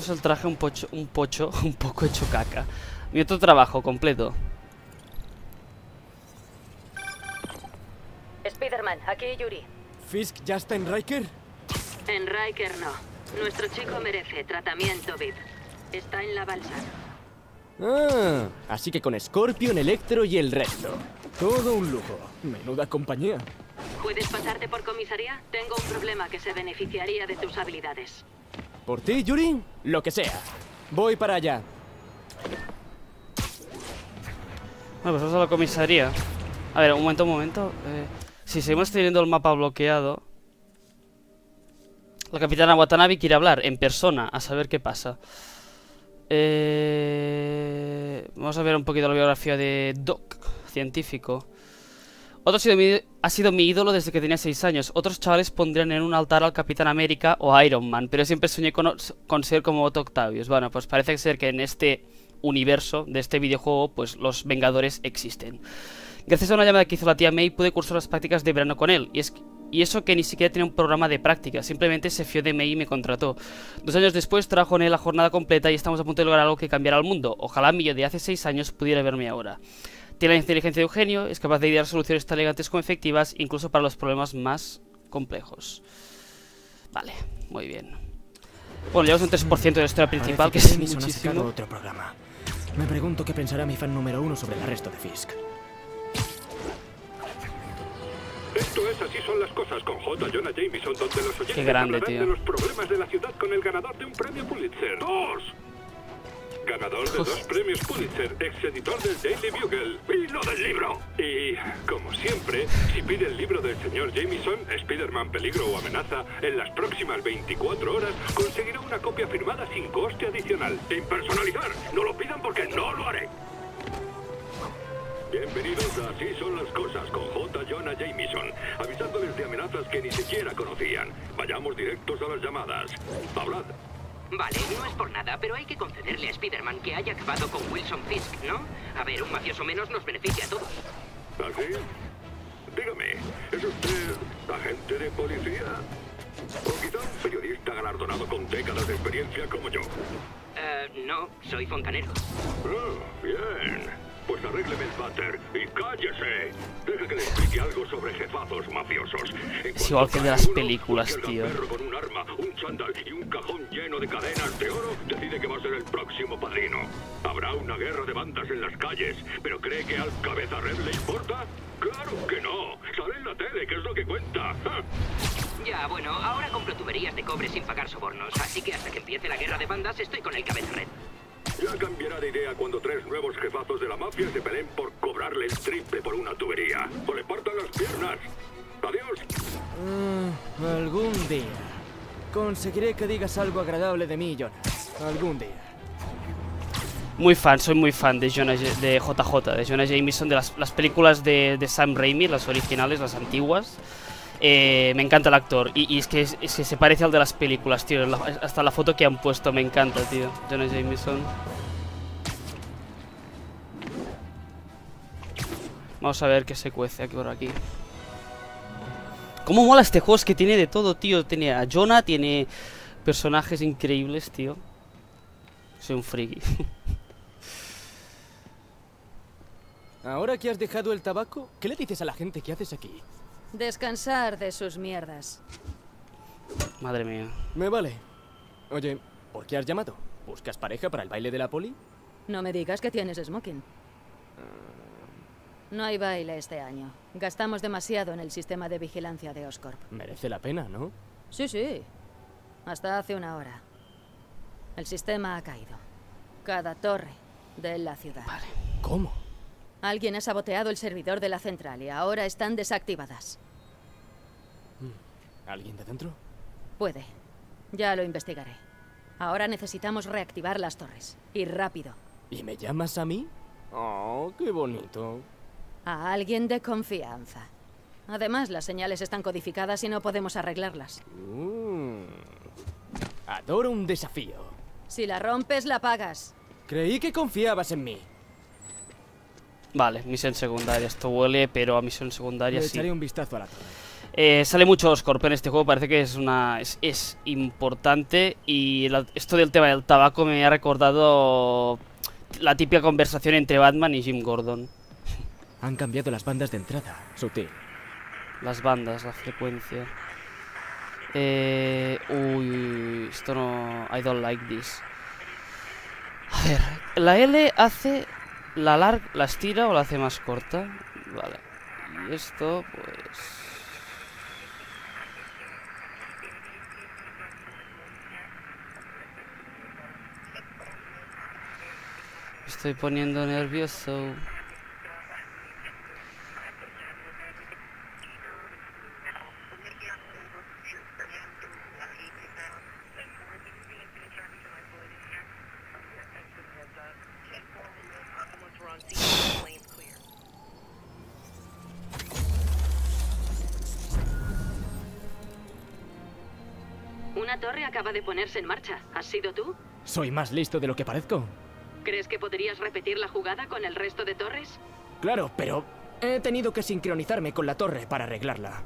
es el traje un pocho, un pocho, un poco hecho caca. Mi otro trabajo completo. Spiderman, aquí Yuri. ¿Fisk ya está en Riker? En Riker no. Nuestro chico merece tratamiento VIP. Está en la balsa. Ah, así que con Scorpion, Electro y el resto. Todo un lujo. Menuda compañía. ¿Puedes pasarte por comisaría? Tengo un problema que se beneficiaría de tus habilidades. ¿Por ti, Yuri? Lo que sea. Voy para allá. Bueno, pues vamos a la comisaría. A ver, un momento, un momento. Eh, si seguimos teniendo el mapa bloqueado... La capitana Watanabe quiere hablar en persona, a saber qué pasa. Eh, vamos a ver un poquito la biografía de Doc, científico. Otro ha sido, mi, ídolo desde que tenía 6 años. Otros chavales pondrían en un altar al Capitán América o Iron Man, pero siempre soñé con, ser como Otto Octavius. Bueno, pues parece ser que en este universo de este videojuego, pues los Vengadores existen. Gracias a una llamada que hizo la tía May, pude cursar las prácticas de verano con él. Y, es, y eso que ni siquiera tenía un programa de práctica, simplemente se fió de May y me contrató. Dos años después trajo en él la jornada completa y estamos a punto de lograr algo que cambiará el mundo. Ojalá mi yo de hace 6 años pudiera verme ahora. Tiene la inteligencia de Eugenio, es capaz de idear soluciones tan elegantes como efectivas, incluso para los problemas más complejos. Vale, muy bien. Bueno, llevamos un 3% de la historia principal, que es muchísimo. otro programa. Me pregunto qué pensará mi fan número uno sobre el arresto de Fisk. Esto es Así son las cosas con J. Jonah Jameson, donde los oyentes Qué grande, hablarán tío. de los problemas de la ciudad con el ganador de un premio Pulitzer. ¡Dos! Ganador de dos premios Pulitzer, ex editor del Daily Bugle y lo del libro. Y, como siempre, si pide el libro del señor Jameson, Spider-Man Peligro o Amenaza, en las próximas 24 horas conseguirá una copia firmada sin coste adicional. Sin personalizar. No lo pidan porque no lo haré. Bienvenidos a Así son las cosas con J. Jonah Jameson, avisándoles de amenazas que ni siquiera conocían. Vayamos directos a las llamadas. Hablad. Vale, no es por nada, pero hay que concederle a Spider-Man que haya acabado con Wilson Fisk, ¿no? A ver, un mafioso menos nos beneficia a todos. ¿Así? Dígame, ¿es usted agente de policía? O quizá un periodista galardonado con décadas de experiencia como yo. Eh, no, soy fontanero. Ah, bien. Pues arrégleme el váter y cállese. Deja que le explique algo sobre jefazos mafiosos. Es igual que de las uno, películas, cualquier tío. perro con un arma, un chándal y un cajón lleno de cadenas de oro decide que va a ser el próximo padrino. Habrá una guerra de bandas en las calles, pero ¿cree que al cabeza red le importa? ¡Claro que no! Sale en la tele, que es lo que cuenta. ¡Ja! Ya, bueno, ahora compro tuberías de cobre sin pagar sobornos, así que hasta que empiece la guerra de bandas estoy con el cabeza red. Ya cambiará de idea cuando tres nuevos jefazos de la mafia se peleen por cobrarle el triple por una tubería. O le partan las piernas. Adiós. Mm, algún día. Conseguiré que digas algo agradable de mí, Jonas. Algún día. Muy fan, soy muy fan de, Jonah, de JJ, de Jonah Jameson, de las, las películas de, de Sam Raimi, las originales, las antiguas. Eh, me encanta el actor. Y, es, que, se parece al de las películas, tío. Hasta la foto que han puesto me encanta, tío. Jonah Jameson. Vamos a ver qué se cuece aquí por aquí. ¿Cómo mola este juego? Es que tiene de todo, tío. Tiene a Jonah, tiene personajes increíbles, tío. Soy un friki. Ahora que has dejado el tabaco, ¿qué le dices a la gente que haces aquí? Descansar de sus mierdas. Madre mía. Me vale. Oye, ¿por qué has llamado? ¿Buscas pareja para el baile de la poli? No me digas que tienes smoking. No hay baile este año. Gastamos demasiado en el sistema de vigilancia de Oscorp. Merece la pena, ¿no? Sí, sí. Hasta hace una hora. El sistema ha caído. Cada torre de la ciudad. ¿Cómo? Alguien ha saboteado el servidor de la central y ahora están desactivadas. ¿Alguien de dentro? Puede. Ya lo investigaré. Ahora necesitamos reactivar las torres. Y rápido. ¿Y me llamas a mí? Oh, qué bonito. A alguien de confianza. Además, las señales están codificadas y no podemos arreglarlas. Mm. Adoro un desafío. Si la rompes, la pagas. Creí que confiabas en mí. Vale, misión secundaria. Esto huele, pero a misión secundaria Le sí. echaré un vistazo a la torre. Eh, sale mucho Oscorp en este juego, parece que es una es, es importante y la- esto del tema del tabaco me ha recordado la típica conversación entre Batman y Jim Gordon. Han cambiado las bandas de entrada. Sutil. Las bandas, la frecuencia. Eh, uy, esto no... I don't like this. A ver, la L hace la larga, la estira o la hace más corta. Vale. Y esto, pues... Estoy poniendo nervioso. Torre acaba de ponerse en marcha. ¿Has sido tú? ¿Soy más listo de lo que parezco? ¿Crees que podrías repetir la jugada con el resto de torres? Claro, pero he tenido que sincronizarme con la torre para arreglarla.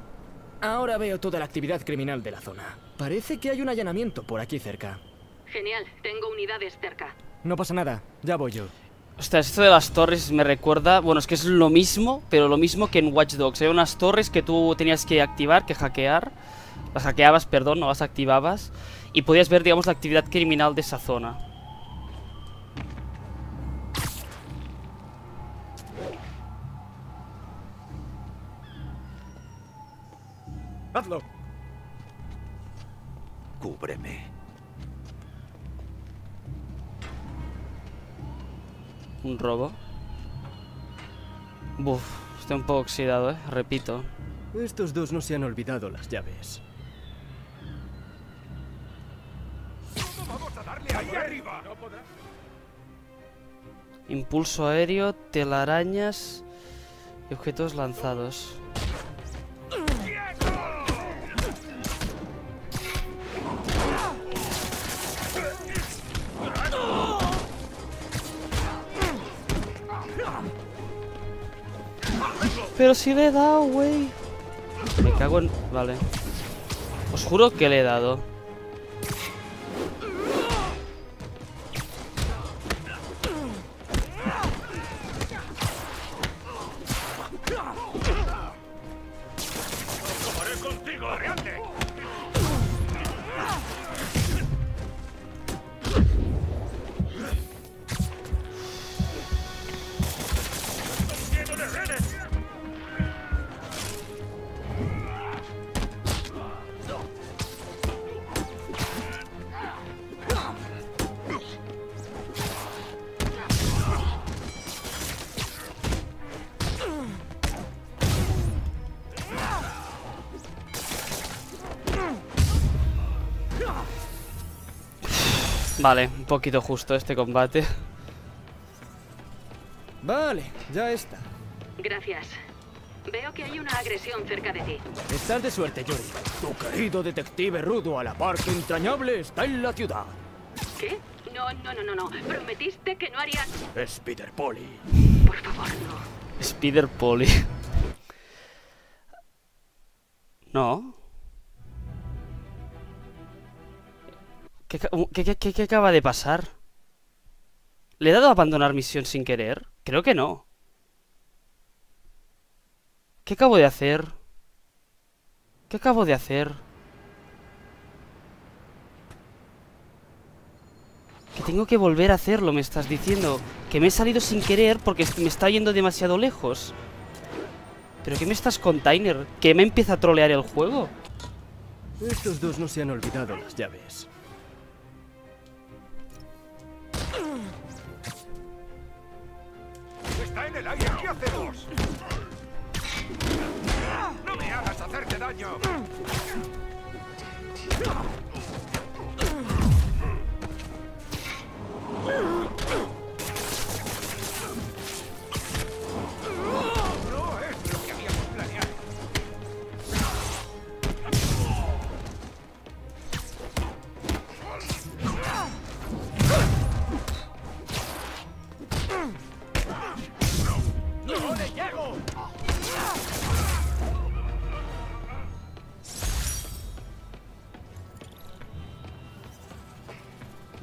Ahora veo toda la actividad criminal de la zona. Parece que hay un allanamiento por aquí cerca. Genial, tengo unidades cerca. No pasa nada, ya voy yo. Ostras, esto de las torres me recuerda... Bueno, es que es lo mismo, pero lo mismo que en Watch Dogs. Hay unas torres que tú tenías que activar, que hackear. Las hackeabas, perdón, no las activabas. Y podías ver, digamos, la actividad criminal de esa zona. ¡Hazlo! Cúbreme. Un robo. Buf, estoy un poco oxidado, eh. Repito. Estos dos no se han olvidado las llaves. Impulso aéreo, telarañas y objetos lanzados. Pero si le he dado, güey. Me cago en... Vale. Os juro que le he dado. Vale, un poquito justo este combate. Vale, ya está. Gracias. Veo que hay una agresión cerca de ti. Estás de suerte, Yuri. Tu querido detective rudo a la par que entrañable está en la ciudad. ¿Qué? No, no, no, no, no. Prometiste que no harías... Es Peter Polly. Por favor, no. Spider Polly. No. ¿Qué, ca- qué- qué- qué- qué acaba de pasar? ¿Le he dado a abandonar misión sin querer? Creo que no. ¿Qué acabo de hacer? ¿Qué acabo de hacer? Que tengo que volver a hacerlo, me estás diciendo. Que me he salido sin querer porque me está yendo demasiado lejos. ¿Pero qué me estás container? ¿Que me empieza a trolear el juego? Estos dos no se han olvidado las llaves. ¡Está en el aire! ¿Qué hacemos? ¡No me hagas hacerte daño!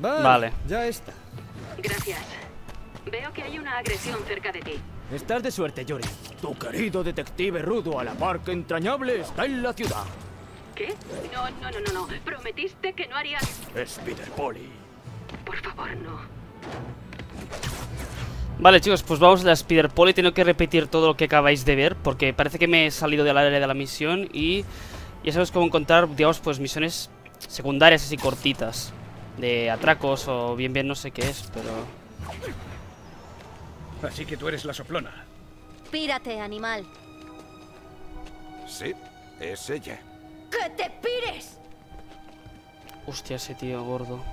Vale. Ya está. Gracias. Veo que hay una agresión cerca de ti. Estás de suerte, Yuri. Tu querido detective rudo a la par que entrañable está en la ciudad. ¿Qué? No, no, no, no, no. Prometiste que no harías... Spider Polly. Por favor, no. Vale, chicos, pues vamos a la Spider Poli. Tengo que repetir todo lo que acabáis de ver, porque parece que me he salido del área de la misión y ya sabes cómo encontrar, digamos, pues misiones secundarias así cortitas. De atracos o bien bien no sé qué es, pero... Así que tú eres la soplona. Pírate, animal. Sí, es ella. ¡Que te pires! Hostia, ese tío gordo.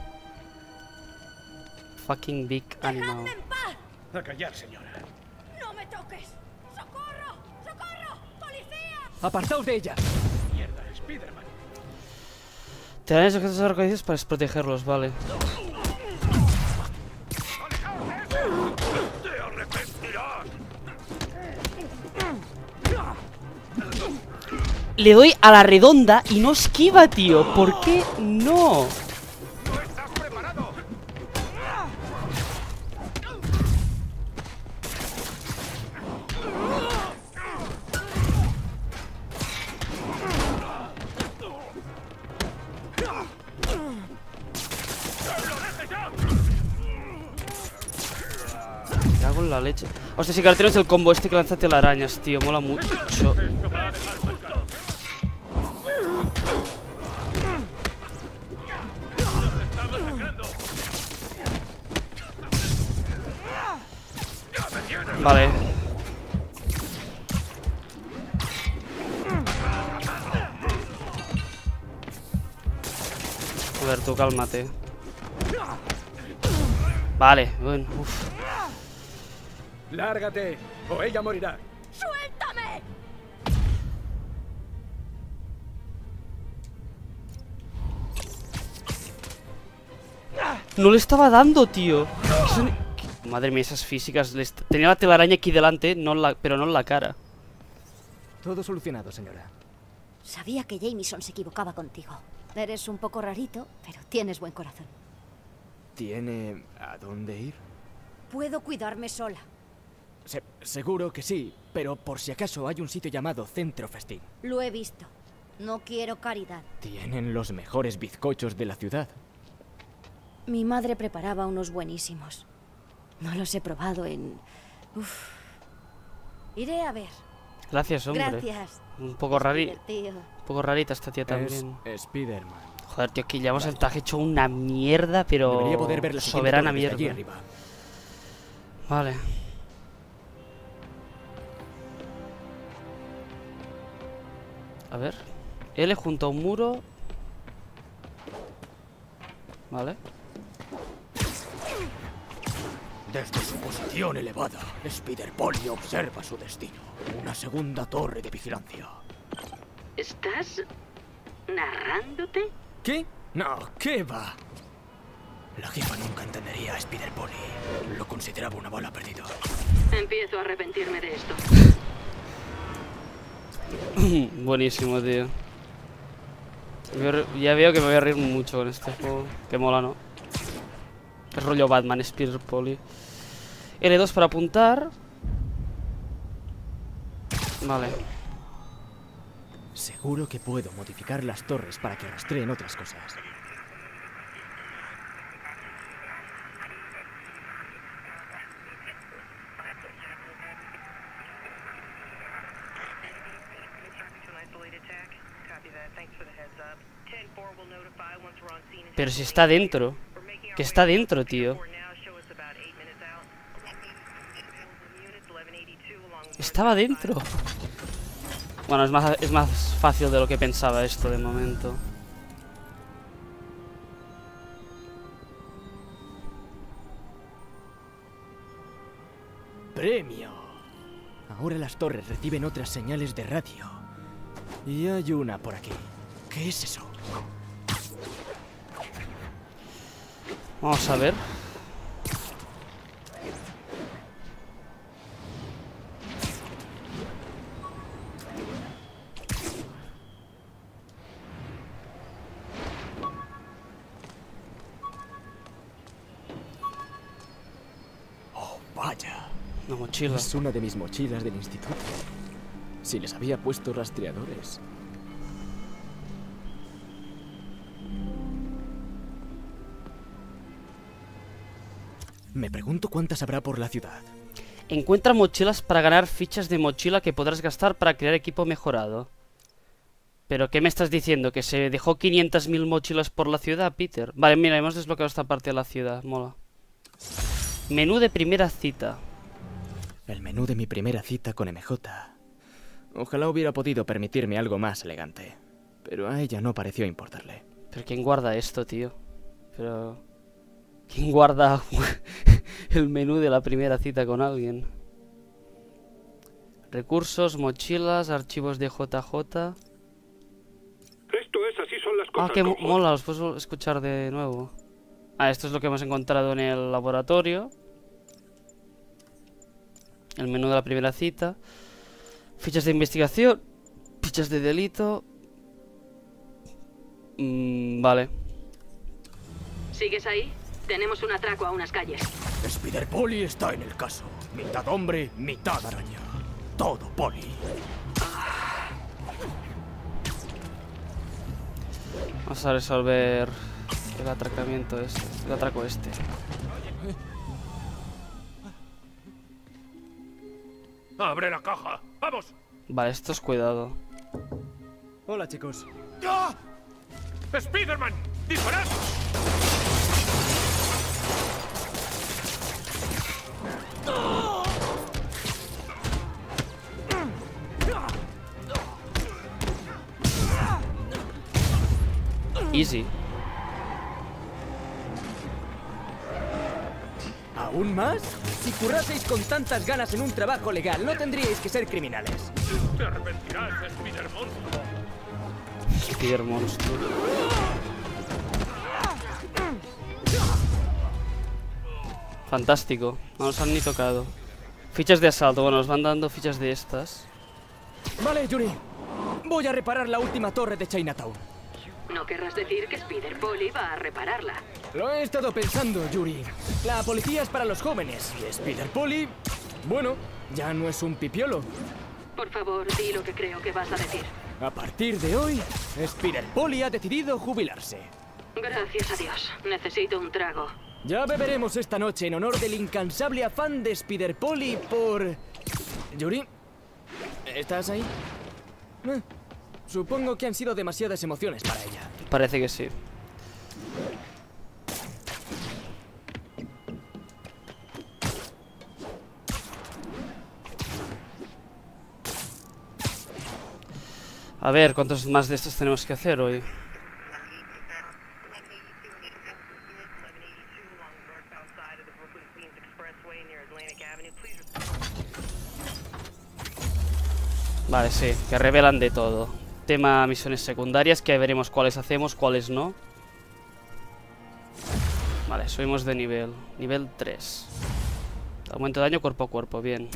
Fucking big animal. ¡Dejadme en paz! A callar, señora. ¡No me toques! ¡Socorro! ¡Socorro! ¡Policía! Apartaos de ella. Mierda, Spiderman. Te darán objetos arcoíris para protegerlos, vale. Le doy a la redonda y no esquiva, tío. ¿Por qué? ¡No leche. Hostia, si ahora tenemos el combo este que lanza telarañas, tío. Mola mucho. Vale. A tú cálmate. Vale, bueno, uff. Lárgate, o ella morirá. ¡Suéltame! No le estaba dando, tío. ¿Qué son- Madre mía, esas físicas. le est- Tenía la telaraña aquí delante, no la... pero no en la cara. Todo solucionado, señora. Sabía que Jameson se equivocaba contigo. Eres un poco rarito, pero tienes buen corazón. ¿Tiene a dónde ir? Puedo cuidarme sola. Se- seguro que sí, pero por si acaso hay un sitio llamado Centro Festín. Lo he visto. No quiero caridad. Tienen los mejores bizcochos de la ciudad. Mi madre preparaba unos buenísimos. No los he probado en... Uf. Iré a ver. Gracias, hombre. Gracias. Un poco rari... Un poco rarita esta tía también. Es Spiderman. Joder, tío, que llevamos el traje hecho una mierda, pero... Debería poder ver la Soberana desde allí mierda. arriba. Vale. A ver. L junto a un muro. Vale. Desde su posición elevada, Spider Polly observa su destino. Una segunda torre de vigilancia. ¿Estás narrándote? ¿Qué? No, ¿qué va? La jefa nunca entendería a Spider Polly. Lo consideraba una bola perdida. Empiezo a arrepentirme de esto. Buenísimo, tío. Ya veo que me voy a reír mucho con este juego. Que mola, ¿no? Es rollo Batman, Spider Poly. L2 para apuntar. Vale. Seguro que puedo modificar las torres para que rastreen otras cosas. Pero si está dentro. Que está dentro, tío. Estaba dentro. Bueno, es más, es más fácil de lo que pensaba esto de momento. ¡Premio! Ahora las torres reciben otras señales de radio. Y hay una por aquí. ¿Qué es eso? Vamos a ver. Oh, vaya. Una mochila. Es una de mis mochilas del instituto. Si les había puesto rastreadores. Me pregunto cuántas habrá por la ciudad. Encuentra mochilas para ganar fichas de mochila que podrás gastar para crear equipo mejorado. ¿Pero qué me estás diciendo? ¿Que se dejó 500.000 mochilas por la ciudad, Peter? Vale, mira, hemos desbloqueado esta parte de la ciudad. Mola. Menú de primera cita. El menú de mi primera cita con MJ. Ojalá hubiera podido permitirme algo más elegante. Pero a ella no pareció importarle. ¿Pero quién guarda esto, tío? Pero... ¿Quién guarda el menú de la primera cita con alguien? Recursos, mochilas, archivos de JJ... Esto es, así son las Ah, cosas. que con J. mola, los puedo escuchar de nuevo. Ah, esto es lo que hemos encontrado en el laboratorio. El menú de la primera cita. Fichas de investigación. Fichas de delito. Mm, vale. ¿Sigues ahí? Tenemos un atraco a unas calles. Spider Poli está en el caso. Mitad hombre, mitad araña. Todo Poli. Vamos a resolver el atracamiento este. El atraco este. ¡Abre la caja! ¡Vamos! Vale, esto es cuidado. Hola, chicos. ¡Ah! ¡Spiderman! ¡Disparad! Easy. ¿Aún más? Si curraseis con tantas ganas en un trabajo legal, no tendríais que ser criminales. ¡Te arrepentirás, Spider Monstruo! Spider Monstruo. Fantástico. No nos han ni tocado. Fichas de asalto. Bueno, nos van dando fichas de estas. Vale, Yuri. Voy a reparar la última torre de Chinatown. No querrás decir que Spider Polly va a repararla. Lo he estado pensando, Yuri. La policía es para los jóvenes y Spider Poli, bueno, ya no es un pipiolo. Por favor, di lo que creo que vas a decir. A partir de hoy, Spider Poli ha decidido jubilarse. Gracias a Dios. Necesito un trago. Ya beberemos esta noche en honor del incansable afán de Spider Poli por... Yuri, ¿estás ahí? Eh, supongo que han sido demasiadas emociones para ella. Parece que sí. A ver, ¿cuántos más de estos tenemos que hacer hoy? Vale, sí, que revelan de todo. Tema misiones secundarias, que veremos cuáles hacemos, cuáles no. Vale, subimos de nivel. Nivel 3. Aumento de daño cuerpo a cuerpo, bien.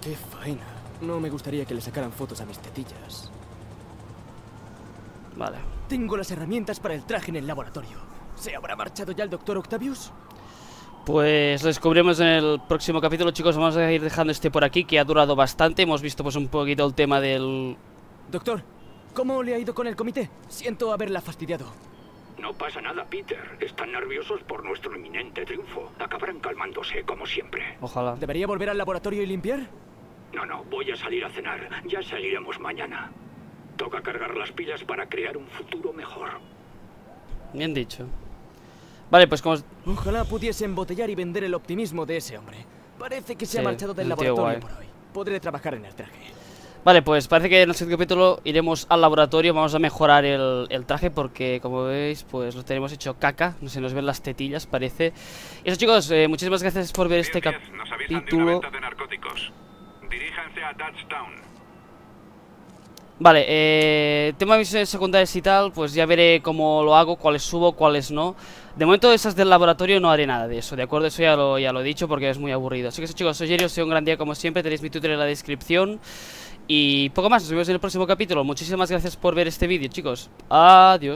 Qué faena. No me gustaría que le sacaran fotos a mis tetillas. Vale. Tengo las herramientas para el traje en el laboratorio. ¿Se habrá marchado ya el doctor Octavius? Pues lo descubrimos en el próximo capítulo, chicos. Vamos a ir dejando este por aquí, que ha durado bastante. Hemos visto pues un poquito el tema del... Doctor, ¿cómo le ha ido con el comité? Siento haberla fastidiado. No pasa nada, Peter. Están nerviosos por nuestro inminente triunfo. Acabarán calmándose, como siempre. Ojalá. ¿Debería volver al laboratorio y limpiar? No, no, voy a salir a cenar. Ya seguiremos mañana. Toca cargar las pilas para crear un futuro mejor. Bien dicho. Vale, pues como... Ojalá pudiese embotellar y vender el optimismo de ese hombre. Parece que se ha Sí, marchado del laboratorio guay. por hoy. Podré trabajar en el traje. Vale, pues parece que en el siguiente capítulo iremos al laboratorio, vamos a mejorar el, el traje porque como veis pues lo tenemos hecho caca, no se nos ven las tetillas parece. Y eso chicos, eh, muchísimas gracias por ver este 10-10, nos avisan de una capítulo. Vale, eh, tema de misiones secundarias y tal, pues ya veré cómo lo hago, cuáles subo, cuáles no. De momento esas del laboratorio no haré nada de eso, ¿de acuerdo? Eso ya lo, ya lo he dicho porque es muy aburrido. Así que eso chicos, soy Jerio, soy un gran día como siempre, tenéis mi Twitter en la descripción. Y poco más, nos vemos en el próximo capítulo. Muchísimas gracias por ver este vídeo, chicos. Adiós.